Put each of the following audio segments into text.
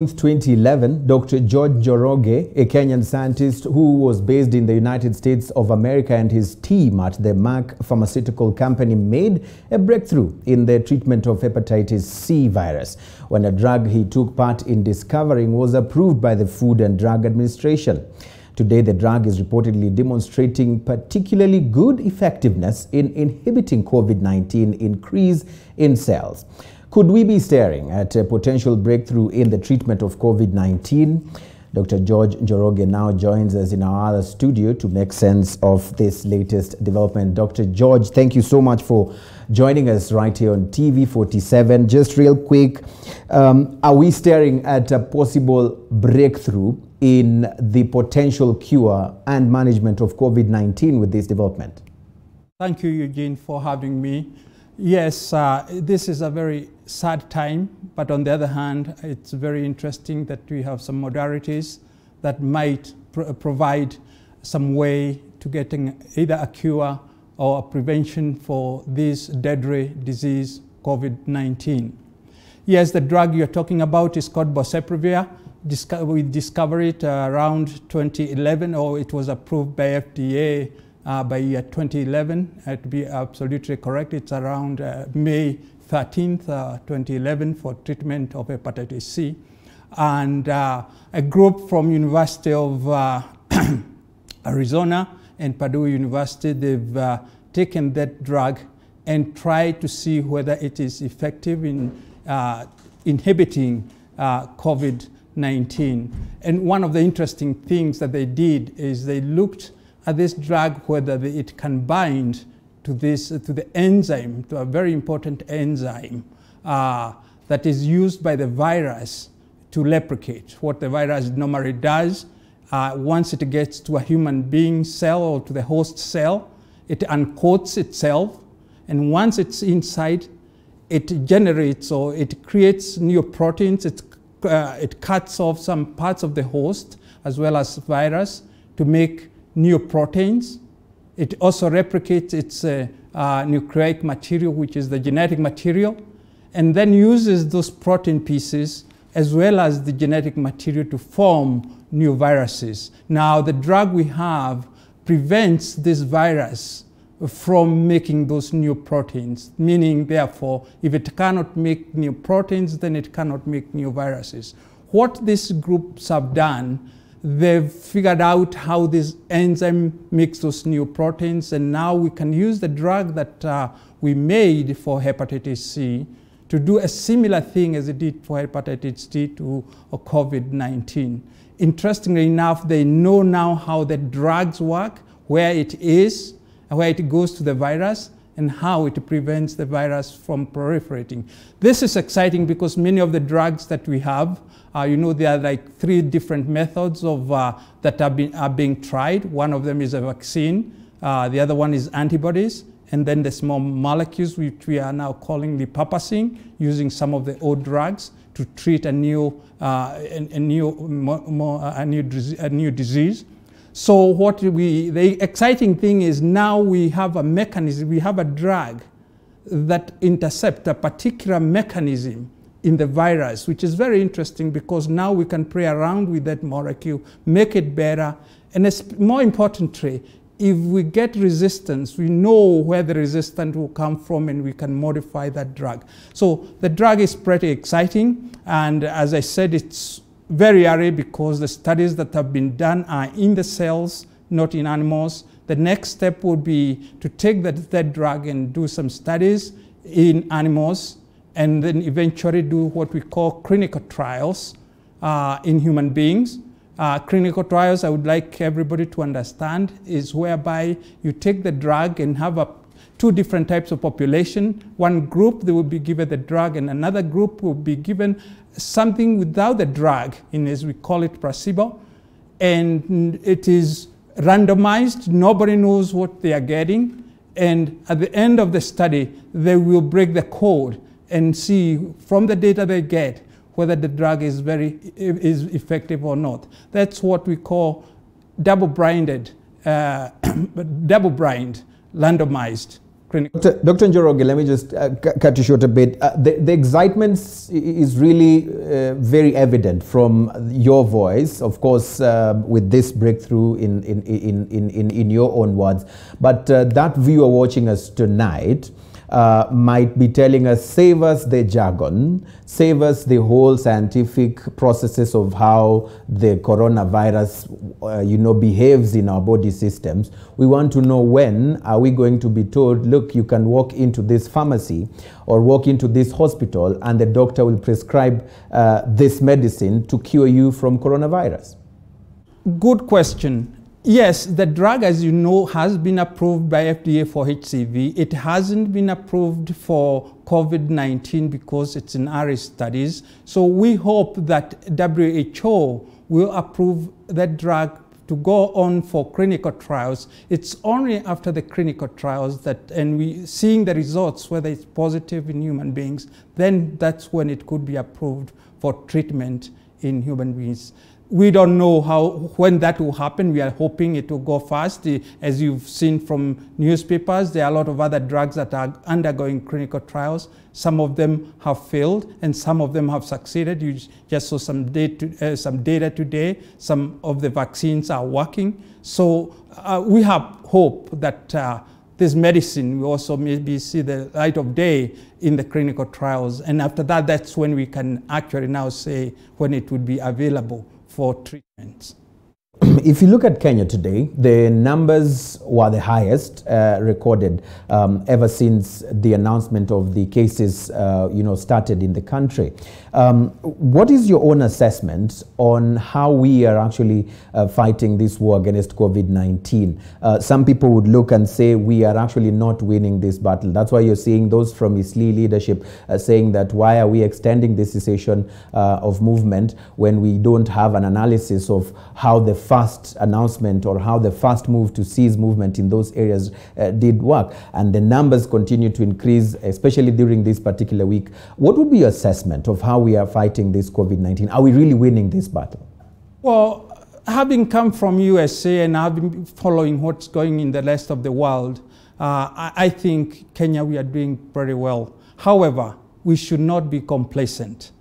2011, Dr. George Njoroge, a Kenyan scientist who was based in the United States of America and his team at the Merck Pharmaceutical Company made a breakthrough in the treatment of hepatitis C virus when a drug he took part in discovering was approved by the Food and Drug Administration. Today, the drug is reportedly demonstrating particularly good effectiveness in inhibiting COVID-19 increase in cells. Could we be staring at a potential breakthrough in the treatment of COVID 19? Dr. George Njoroge now joins us in our other studio to make sense of this latest development. Dr. George, thank you so much for joining us right here on TV 47. Just real quick, um, are we staring at a possible breakthrough in the potential cure and management of COVID 19 with this development? Thank you, Eugene, for having me. Yes, uh, this is a very sad time, but on the other hand, it's very interesting that we have some modalities that might pr provide some way to getting either a cure or a prevention for this deadly disease, COVID-19. Yes, the drug you're talking about is called boceprevir. Disco we discovered it uh, around 2011, or it was approved by FDA uh, by year 2011. Uh, to be absolutely correct, it's around uh, May 13th, uh, 2011 for treatment of hepatitis C. And uh, a group from University of Arizona and Purdue University, they've taken that drug and tried to see whether it is effective in inhibiting COVID-19. And one of the interesting things that they did is they looked at this drug whether it can bind to this to the enzyme, to a very important enzyme uh, that is used by the virus to replicate. What the virus normally does, uh, once it gets to a human being cell or to the host cell, it uncoats itself, and once it's inside, it generates or it creates new proteins. It, uh, it cuts off some parts of the host as well as virus to make new proteins. It also replicates its uh, uh, nucleic material, which is the genetic material, and then uses those protein pieces as well as the genetic material to form new viruses. Now, the drug we have prevents this virus from making those new proteins, meaning, therefore, if it cannot make new proteins, then it cannot make new viruses. What these groups have done they've figured out how this enzyme makes those new proteins, and now we can use the drug that uh, we made for hepatitis C to do a similar thing as it did for hepatitis D to COVID-19. Interestingly enough, they know now how the drugs work, where it is, where it goes to the virus, and how it prevents the virus from proliferating. This is exciting because many of the drugs that we have, uh, you know, there are like three different methods of, uh, that are, be, are being tried. One of them is a vaccine, uh, the other one is antibodies, and then the small molecules, which we are now calling repurposing, using some of the old drugs to treat a new, uh, a, a, new, more, a, new, a new disease. So what we, the exciting thing is now we have a mechanism, we have a drug that intercepts a particular mechanism in the virus, which is very interesting because now we can play around with that molecule, make it better, and more importantly, if we get resistance, we know where the resistance will come from and we can modify that drug. So the drug is pretty exciting, and as I said, it's very early because the studies that have been done are in the cells, not in animals. The next step would be to take that, that drug and do some studies in animals and then eventually do what we call clinical trials uh, in human beings. Uh, clinical trials, I would like everybody to understand, is whereby you take the drug and have a, two different types of population. One group, they will be given the drug, and another group will be given something without the drug, in as we call it placebo, and it is randomized. Nobody knows what they are getting, and at the end of the study, they will break the code and see from the data they get whether the drug is very is effective or not. That's what we call double-blinded, uh, double-blind, randomized Dr. Njoroge, let me just uh, cut you short a bit. Uh, the, the excitement is really uh, very evident from your voice, of course, uh, with this breakthrough in, in, in, in, in, in your own words. But uh, that viewer watching us tonight, uh, might be telling us, save us the jargon, save us the whole scientific processes of how the coronavirus, uh, you know, behaves in our body systems. We want to know when are we going to be told, look, you can walk into this pharmacy or walk into this hospital and the doctor will prescribe uh, this medicine to cure you from coronavirus? Good question. Yes, the drug, as you know, has been approved by FDA for HCV. It hasn't been approved for COVID-19 because it's in ARIS studies. So we hope that WHO will approve that drug to go on for clinical trials. It's only after the clinical trials that, and we seeing the results, whether it's positive in human beings, then that's when it could be approved for treatment in human beings we don't know how when that will happen. We are hoping it will go fast. As you've seen from newspapers, there are a lot of other drugs that are undergoing clinical trials. Some of them have failed, and some of them have succeeded. You just saw some data, uh, some data today. Some of the vaccines are working. So uh, we have hope that uh, this medicine will also maybe see the light of day in the clinical trials. And after that, that's when we can actually now say when it would be available for treatment. If you look at Kenya today, the numbers were the highest uh, recorded um, ever since the announcement of the cases, uh, you know, started in the country. Um, what is your own assessment on how we are actually uh, fighting this war against COVID-19? Uh, some people would look and say we are actually not winning this battle. That's why you're seeing those from Eastleigh leadership uh, saying that why are we extending this cessation uh, of movement when we don't have an analysis of how the first announcement or how the first move to cease movement in those areas uh, did work. And the numbers continue to increase, especially during this particular week. What would be your assessment of how we are fighting this COVID-19? Are we really winning this battle? Well, having come from USA and been following what's going in the rest of the world, uh, I, I think Kenya, we are doing very well. However, we should not be complacent.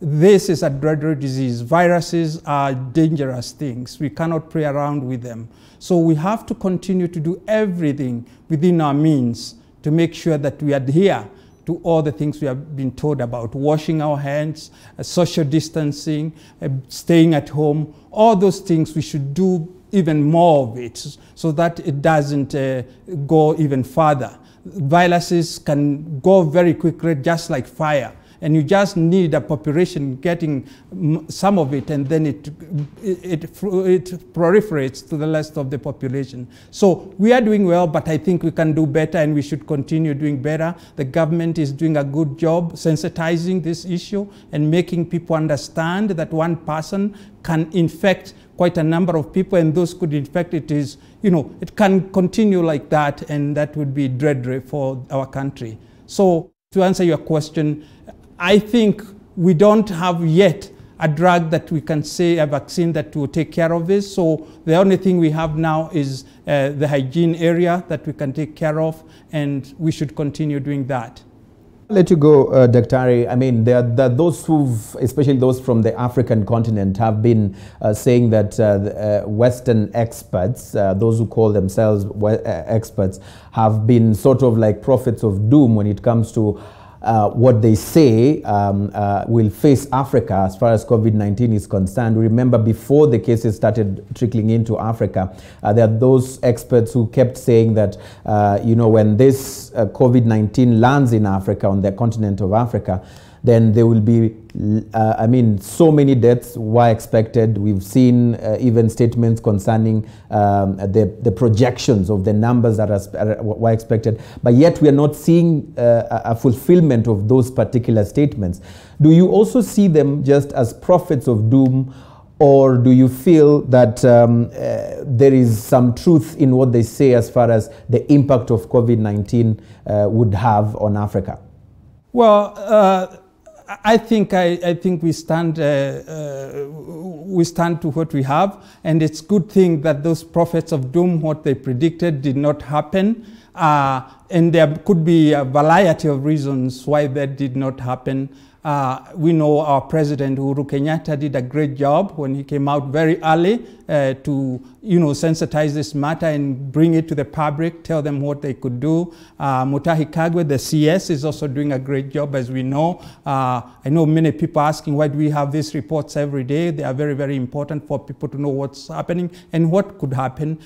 This is a dreadful disease. Viruses are dangerous things. We cannot play around with them. So we have to continue to do everything within our means to make sure that we adhere to all the things we have been told about washing our hands, uh, social distancing, uh, staying at home. All those things we should do even more of it so that it doesn't uh, go even further. Viruses can go very quickly, just like fire and you just need a population getting some of it and then it, it, it, proliferates to the rest of the population. So we are doing well, but I think we can do better and we should continue doing better. The government is doing a good job sensitizing this issue and making people understand that one person can infect quite a number of people and those could infect it is, you know, it can continue like that and that would be dreadful for our country. So to answer your question, I think we don't have yet a drug that we can say a vaccine that will take care of this. So the only thing we have now is uh, the hygiene area that we can take care of, and we should continue doing that. let you go, uh, Daktari. I mean, there, there those who've, especially those from the African continent, have been uh, saying that uh, the, uh, Western experts, uh, those who call themselves uh, experts, have been sort of like prophets of doom when it comes to uh, what they say um, uh, will face Africa as far as COVID-19 is concerned. Remember, before the cases started trickling into Africa, uh, there are those experts who kept saying that, uh, you know, when this uh, COVID-19 lands in Africa, on the continent of Africa, then there will be, uh, I mean, so many deaths were expected. We've seen uh, even statements concerning um, the, the projections of the numbers that are, were expected, but yet we are not seeing uh, a fulfillment of those particular statements. Do you also see them just as prophets of doom? Or do you feel that um, uh, there is some truth in what they say as far as the impact of COVID 19 uh, would have on Africa? Well, uh, I think I, I think we stand uh, uh, we stand to what we have, and it's good thing that those prophets of doom, what they predicted, did not happen. Uh, and there could be a variety of reasons why that did not happen. Uh, we know our president Uhuru Kenyatta did a great job when he came out very early uh, to, you know, sensitize this matter and bring it to the public, tell them what they could do. Uh, Mutahi Kagwe, the CS, is also doing a great job, as we know. Uh, I know many people asking why do we have these reports every day. They are very, very important for people to know what's happening and what could happen.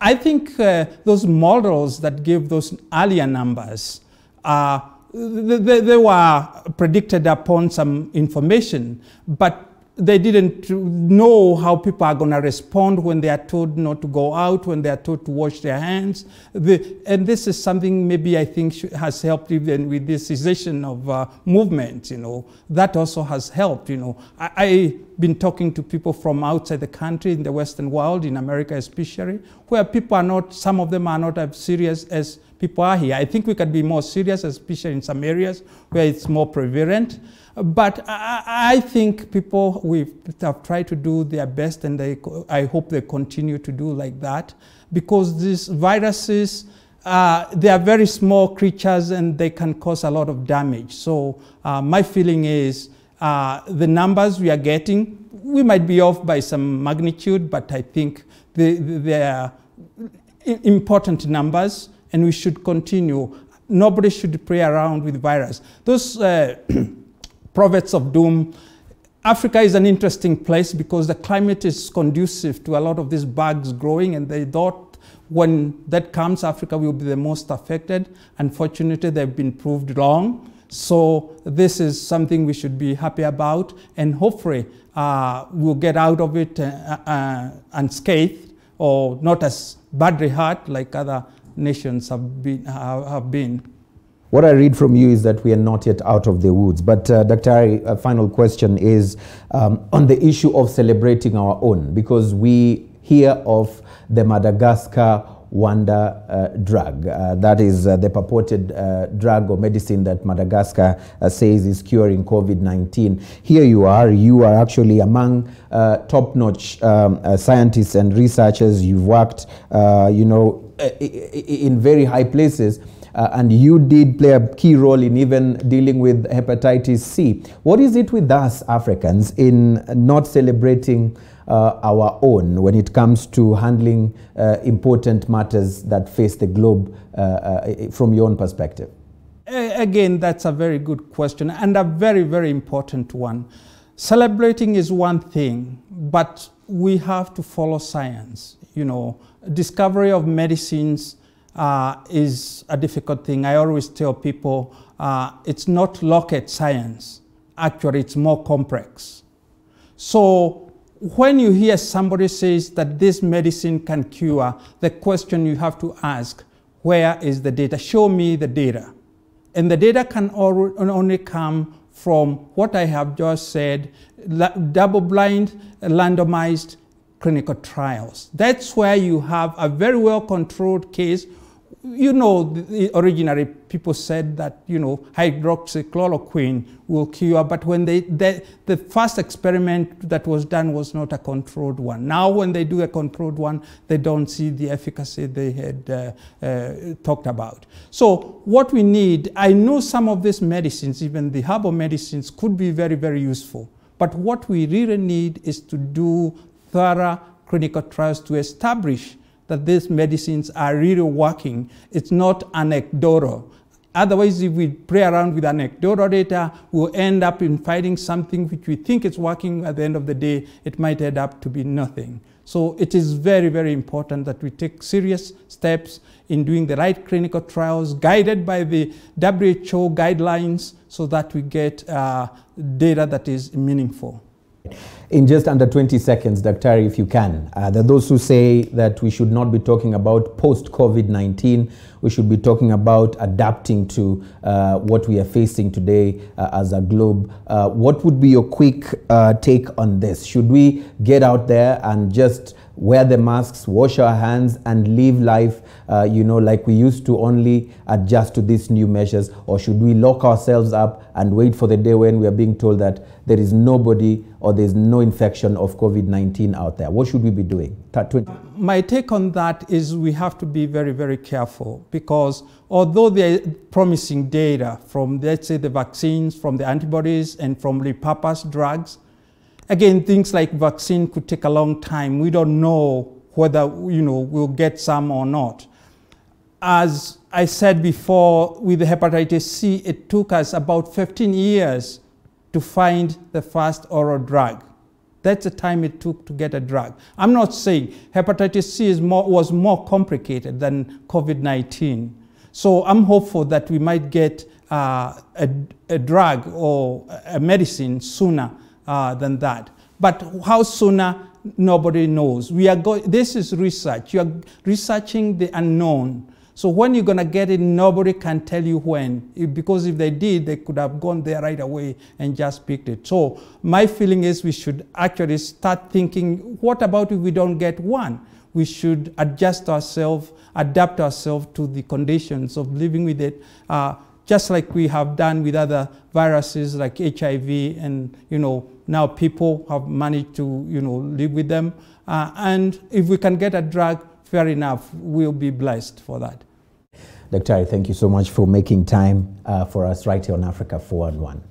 I think uh, those models that give those earlier numbers are they, they, were predicted upon some information, but they didn't know how people are going to respond when they are told not to go out, when they are told to wash their hands. The, and this is something maybe I think has helped even with this cessation of uh, movement, you know. That also has helped, you know. I, have been talking to people from outside the country, in the Western world, in America especially, where people are not, some of them are not as serious as people are here. I think we can be more serious, especially in some areas where it's more prevalent. But I, I think people we have tried to do their best, and they, I hope they continue to do like that, because these viruses, uh, they are very small creatures and they can cause a lot of damage. So uh, my feeling is uh, the numbers we are getting, we might be off by some magnitude, but I think they, they are important numbers and we should continue. Nobody should play around with virus. Those uh, prophets of doom, Africa is an interesting place because the climate is conducive to a lot of these bugs growing, and they thought when that comes, Africa will be the most affected. Unfortunately, they've been proved wrong. So this is something we should be happy about, and hopefully uh, we'll get out of it uh, uh, unscathed or not as badly hurt like other nations have been. Have been. What I read from you is that we are not yet out of the woods. But, uh, Daktari, a final question is um, on the issue of celebrating our own, because we hear of the Madagascar wonder uh, drug. Uh, that is uh, the purported uh, drug or medicine that Madagascar uh, says is curing COVID 19. Here you are, you are actually among uh, top notch um, scientists and researchers. You've worked, you know, in very high places. Uh, and you did play a key role in even dealing with hepatitis C. What is it with us Africans in not celebrating uh, our own when it comes to handling uh, important matters that face the globe uh, uh, from your own perspective? Again, that's a very good question and a very, very important one. Celebrating is one thing, but we have to follow science. You know, discovery of medicines uh, is a difficult thing. I always tell people uh, it's not rocket science. Actually, it's more complex. So when you hear somebody says that this medicine can cure, the question you have to ask, where is the data? Show me the data. And the data can only come from what I have just said, double-blind, randomized clinical trials. That's where you have a very well-controlled case you know, originally people said that, you know, hydroxychloroquine will cure, but when they, they, the first experiment that was done was not a controlled one. Now when they do a controlled one, they don't see the efficacy they had uh, uh, talked about. So what we need, I know some of these medicines, even the herbal medicines, could be very, very useful. But what we really need is to do thorough clinical trials to establish that these medicines are really working. It's not anecdotal. Otherwise, if we play around with anecdotal data, we'll end up in finding something which we think is working. At the end of the day, it might end up to be nothing. So it is very, very important that we take serious steps in doing the right clinical trials, guided by the WHO guidelines, so that we get uh, data that is meaningful. In just under 20 seconds, Dr. if you can, uh, there are those who say that we should not be talking about post COVID 19. we should be talking about adapting to uh, what we are facing today uh, as a globe. Uh, what would be your quick uh, take on this? Should we get out there and just wear the masks, wash our hands, and live life, uh, you know, like we used to only adjust to these new measures? Or should we lock ourselves up and wait for the day when we are being told that there is nobody or there's no infection of COVID 19 out there? What should we be doing? My take on that is we have to be very, very careful because although there are promising data from, let's say, the vaccines, from the antibodies, and from repurposed drugs, Again, things like vaccine could take a long time. We don't know whether you know we'll get some or not. As I said before, with hepatitis C, it took us about 15 years to find the first oral drug. That's the time it took to get a drug. I'm not saying hepatitis C more, was more complicated than COVID-19. So I'm hopeful that we might get uh, a, a drug or a medicine sooner uh, than that. But how sooner, nobody knows. We are go- this is research. You are researching the unknown. So when you're going to get it, nobody can tell you when. Because if they did, they could have gone there right away and just picked it. So my feeling is we should actually start thinking, what about if we don't get one? We should adjust ourselves, adapt ourselves to the conditions of living with it. Uh, just like we have done with other viruses like HIV and, you know, now people have managed to, you know, live with them. Uh, and if we can get a drug, fair enough, we'll be blessed for that. Dr. thank you so much for making time uh, for us right here on Africa 411.